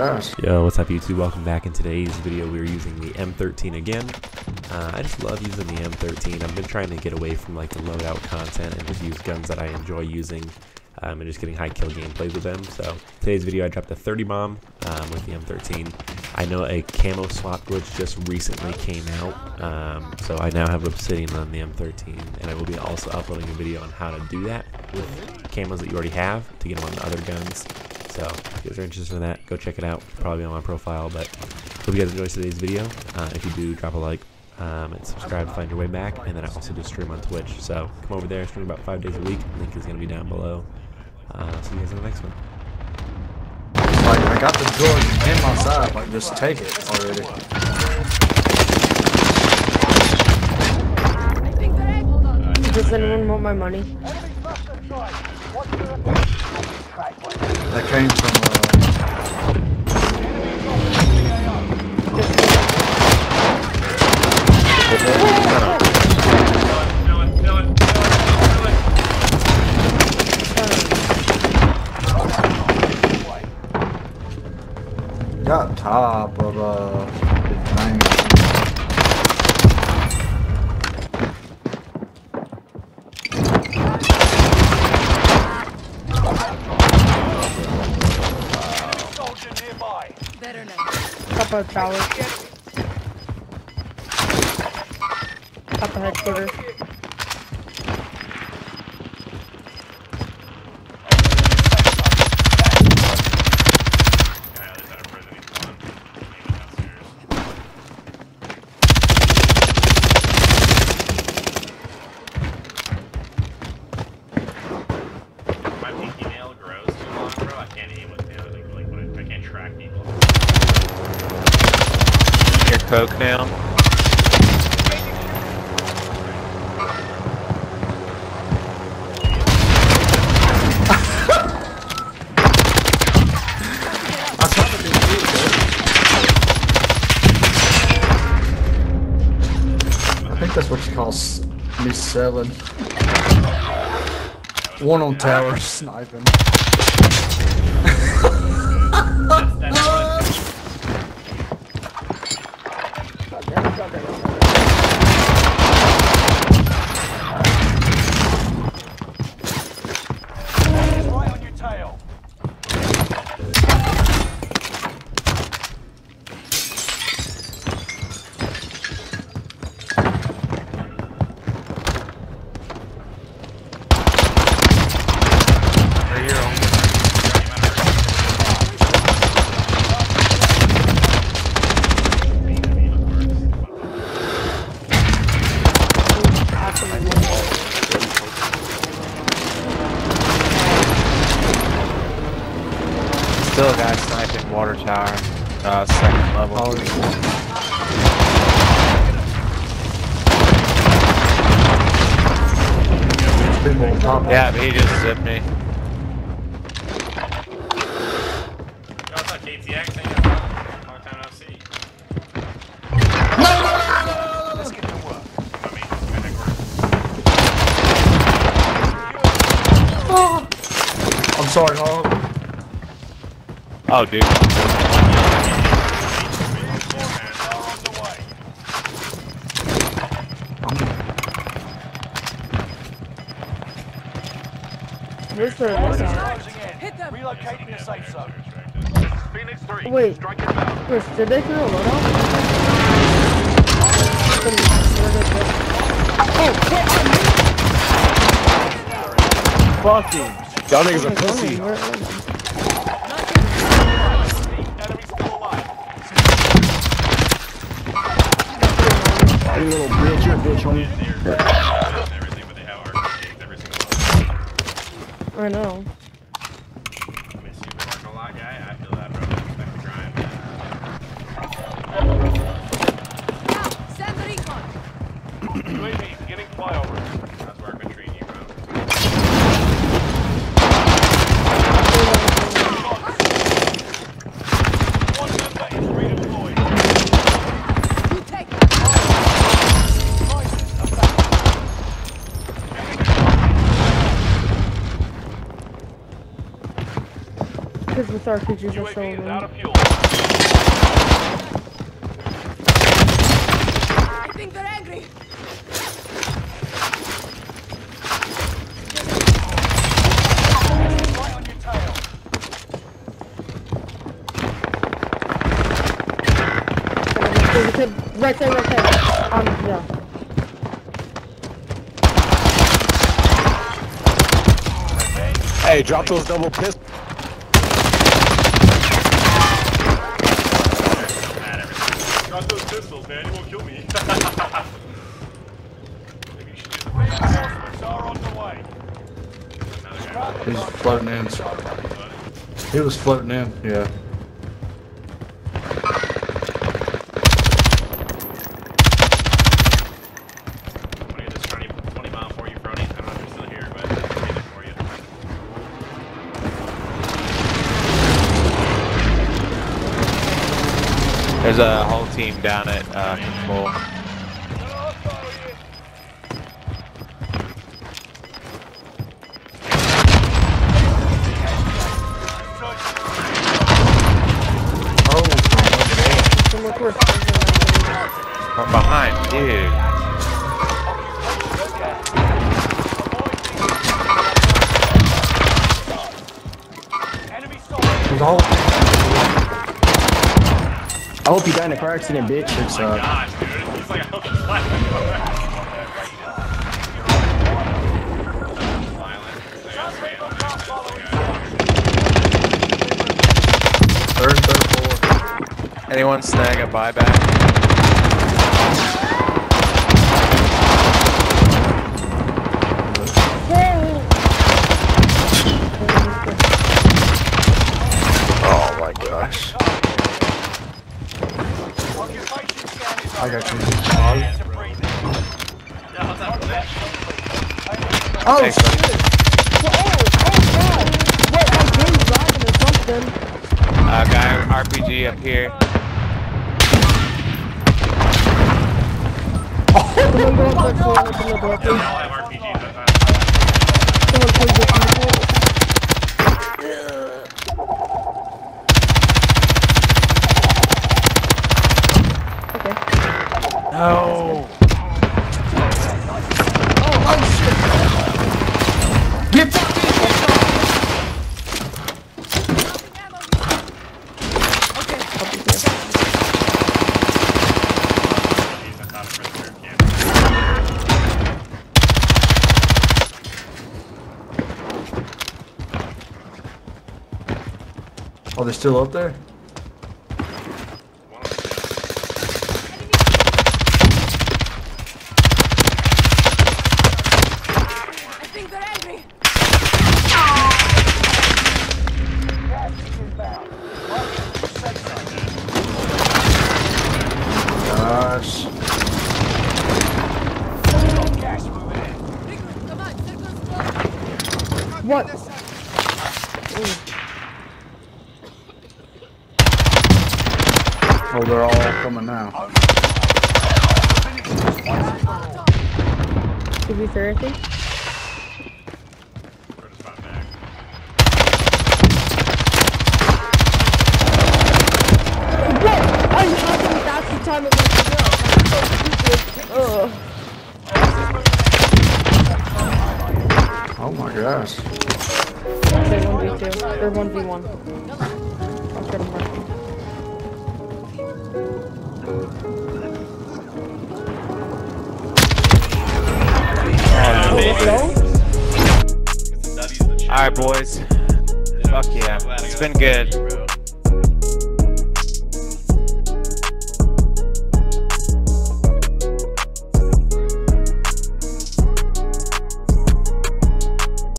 your ass. Yo, what's up YouTube? Welcome back. In today's video, we're using the M13 again. Uh, I just love using the M13. I've been trying to get away from like the loadout content and just use guns that I enjoy using um, and just getting high kill gameplays with them. So today's video, I dropped a 30 bomb um, with the M13. I know a camo swap glitch just recently came out, um, so I now have Obsidian on the M13, and I will be also uploading a video on how to do that with camos that you already have to get them on the other guns. So if you guys are interested in that, go check it out. Probably on my profile, but hope you guys enjoyed today's video. Uh, if you do, drop a like um, and subscribe to find your way back. And then I also do stream on Twitch, so come over there. Stream about five days a week. Link is going to be down below. Uh, see you guys in the next one. Like, I got the drug in my side, like, just take it already. Does anyone want my money? That came from, uh, got top of, uh, Top of tower. Top of headquarters. Coke now. I think that's what you call me selling. One on tower sniping. Still a guy sniping water tower. Uh, second level. Oh, People. Yeah, but he just zipped me. Yo, what's up, KTX? Thank you. Long time no. Let's get to work. I mean, my headquarters. I'm sorry, Hog. Oh, dude. Where's the loadout? Relocating the safe zone. Phoenix 3, Wait. Chris, did they throw a loadout? Fuck him. Y'all niggas Oh, pussy. Where are they? Guy. I feel that, bro. I respect the grind. Send recon. UAV getting flyover. RPGs are so UAV is out good. of fuel. I think they're angry. Right on your tail. There's a kid right there, right there. Um, yeah. Hey, drop those double pistols. Mad everything. Drop those pistols, man. You won't kill me. Maybe you should do the Reinforcements are on the way. another guy. He's floating in. He was floating in, yeah. I'm gonna get this 20, 20 mile for you, Brody. I don't know if you're still here, but I'm gonna get it for you. There's a whole team down at uh, control. Dude. All. I hope you die in a car accident, bitch. It's, Oh my uh, third, third, fourth. Anyone snag a buyback? I got. Yeah, what's up, Flash? Oh, Thanks, buddy. Wait, game's lagging or something. Uh, guy, RPG up here. Someone go there, someone please. we all have RPGs. I thought. Someone please open the door. Okay. No. get fucking. RPGs, I thought it was. Oh, they're still up there? One of them. I think they're angry. Gas is inbound. Marking the safe zone. Gosh. Got gas moving in. Recruit, come on, circle close. What? Oh, they're all coming now. To be fair, We're just about back. What? I haven't that's the time it was to go. So stupid. Oh my gosh. Okay, 1v2. Or 1v1. Boys. Fuck yeah. It's been good.